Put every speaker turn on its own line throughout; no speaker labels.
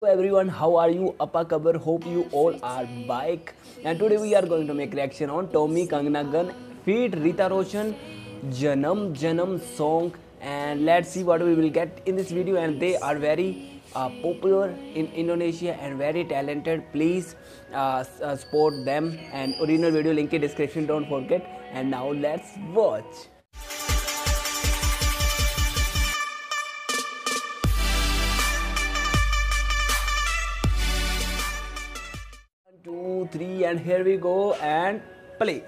Hello everyone, how are you? Appa Kabar, hope you all are back. And today we are going to make reaction on Tommy Kaganangan feat Rita Roshan Janam Janam song. And let's see what we will get in this video. And they are very uh, popular in Indonesia and very talented. Please uh, uh, support them. And original video link in description. Don't forget. And now let's watch. And here we go and play.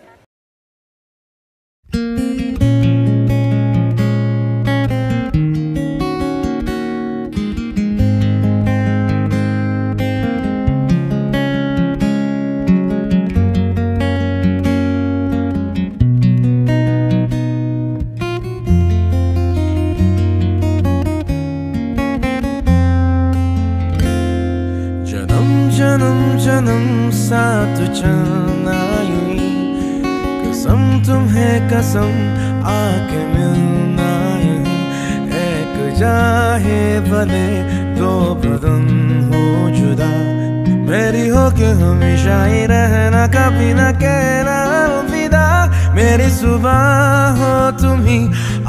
तुम्हें कसम आके मिलना एक जाहे भले दो बदन हो जुदा। मेरी हो के हमेशा ही रहना, कभी न कहना अलविदा। मेरी सुबह हो, तुम ही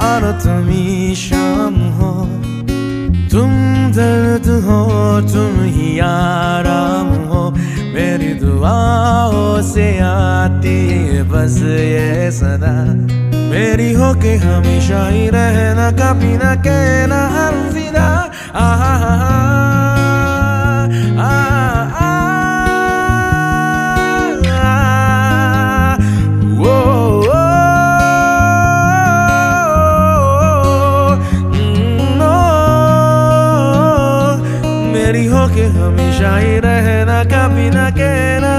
और तुम ही शाम हो। तुम दर्द हो, तुम ही आराम हो। मेरी दुआओं से है बस ये सदा मेरी हो के हमेशा ही रहना कभी ना कहना अलविदा आहा हा हा आ आ वो मेरी हो के हमेशा ही रहना कभी ना कहना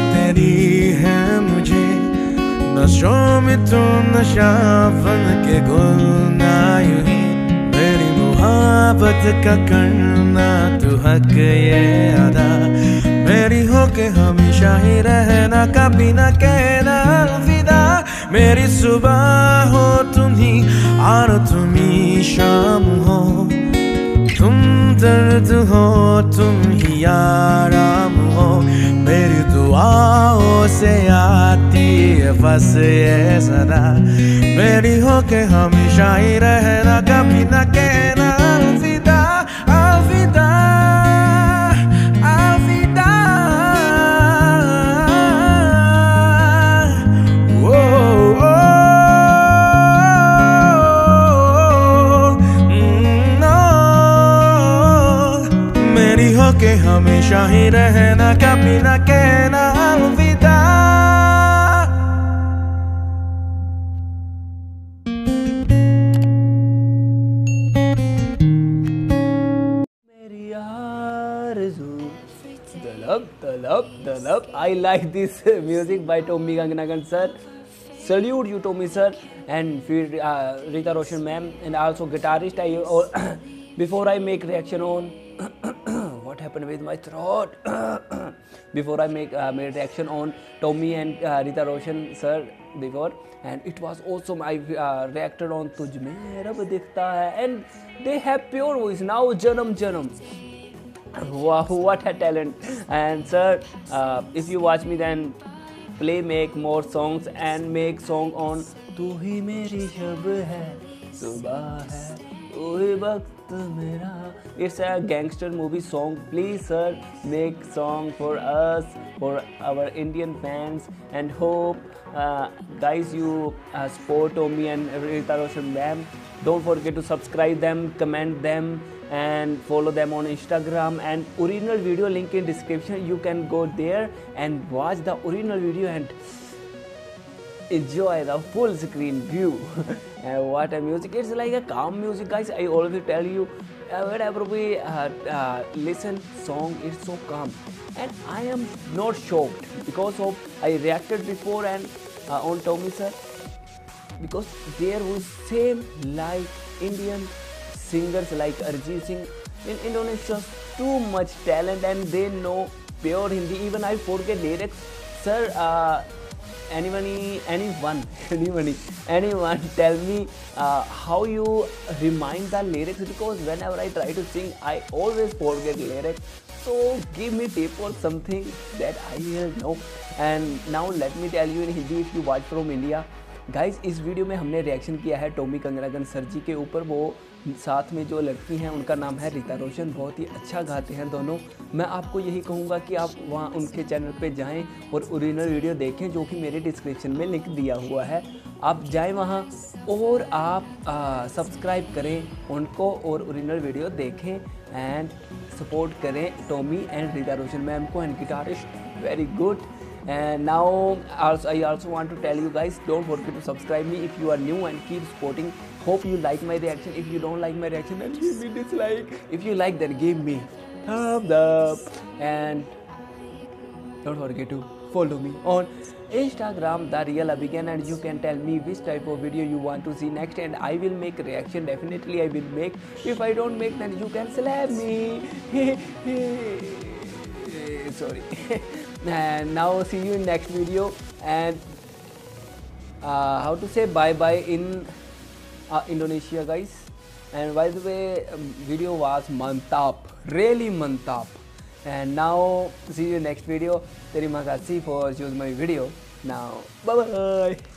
तेरी
है मुझे। नशों में तो नशा बन के घुलना ही। मेरी मुहाबत का करना तू हक ये अदा। मेरी हो के हमेशा ही रहना, कभी ना कहना अलविदा। मेरी सुबह हो, तुम ही और तुम ही शाम हो। तुम दर्द हो, तुम ही आराम बस ये सदा मेरी हो के हमेशा ही रहना कभी ना कहना अलविदा अलविदा अलविदा ओ, ओ, नो मेरी हो के हमेशा ही रहना कभी ना कहना
love I like this music by Tommy गंगनागन sir salute you Tommy sir and फिर Rita Roshan ma'am and also guitarist I before I make reaction on what happen with my throat before I make मेरे reaction on Tommy and Rita Roshan sir before and it was also my reacted on तुझ में रब दिखता है. And they have pure voice now जन्म जन्म. wow what a talent and sir uh, if you watch me then play make more songs and make song on तू ही मेरी शब है सुबह है तू ही वक्त मेरा it's a gangster movie song please sir make song for us for our indian fans and hope uh, guys you uh, support Tommy and Rita Roshan ma'am don't forget to subscribe them comment them and follow them on instagram and original video link in description you can go there and watch the original video and enjoy the full screen view. and what a music! It's like a calm music, guys. I always tell you, uh, whenever we uh, uh, listen song, it's so calm. And I am not shocked because of I reacted before and uh, on Tommy sir because there was same like Indian singers like Arijit Singh. In Indonesia too much talent and they know pure Hindi. Even I forget lyrics. Sir uh, anybody anyone anybody anyone tell me uh, how you remind the lyrics because whenever I try to sing I always forget lyrics. So give me tip or something that I will know. And now let me tell you in Hindi if you watch from India guys इस video में हमने reaction किया है Tommy कंगरागन sir जी के ऊपर। वो साथ में जो लड़की हैं, उनका नाम है रीता रोशन बहुत ही अच्छा गाते हैं दोनों। मैं आपको यही कहूँगा कि आप वहाँ उनके चैनल पे जाएँ और ओरिजिनल वीडियो देखें, जो कि मेरे डिस्क्रिप्शन में लिंक दिया हुआ है। आप जाएँ वहाँ और आप सब्सक्राइब करें उनको और ओरिजिनल वीडियो देखें एंड सपोर्ट करें Tommy and Rita Roshan ma'am को and guitarist very good and now also i also want to tell you guys don't forget to subscribe me if you are new and keep supporting. Hope you like my reaction. If you don't like my reaction then give me dislike. If you like then give me thumbs up. And don't forget to follow me on instagram the real abhigyan and you can tell me which type of video you want to see next and i will make reaction. Definitely i will make. If i don't make then you can slap me. Sorry and now see you in next video. And uh, how to say bye bye in uh, Indonesia guys. And by the way um, video was mantap really mantap and now see you in next video. Terima kasih for choosing my video. Now bye bye